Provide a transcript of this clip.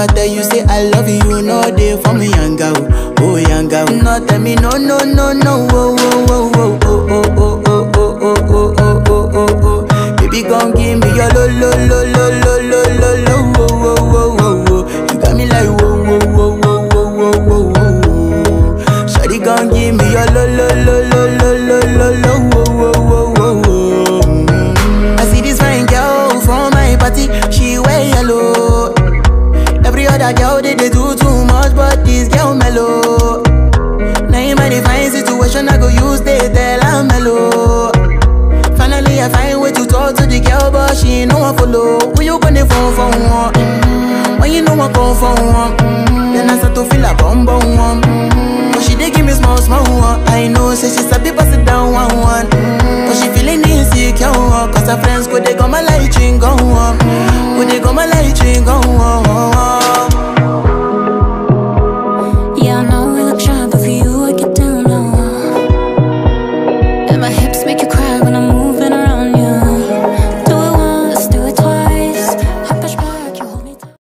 oh I tell you say I love you, no day for me, young girl, oh, oh young girl. Oh. No tell me no, no, no, no, oh, oh, oh, oh, oh, oh, oh, oh, oh, oh, oh, oh, oh, oh, oh. Baby, gon' give me your lo, lo, lo, person I go use they tell I'm. Finally, I find way to talk to the girl, but she ain't no one follow. Who you gonna phone for? One? Mm-hmm. When you know I call for one, mm-hmm. then I start to feel a bum bum one. Mm-hmm. But she dey give me small small one. I know, say she's a people sit down one one. Mm-hmm. But she feeling insecure, cause her friends go they come my life ring go one. Mm-hmm. make you cry when I'm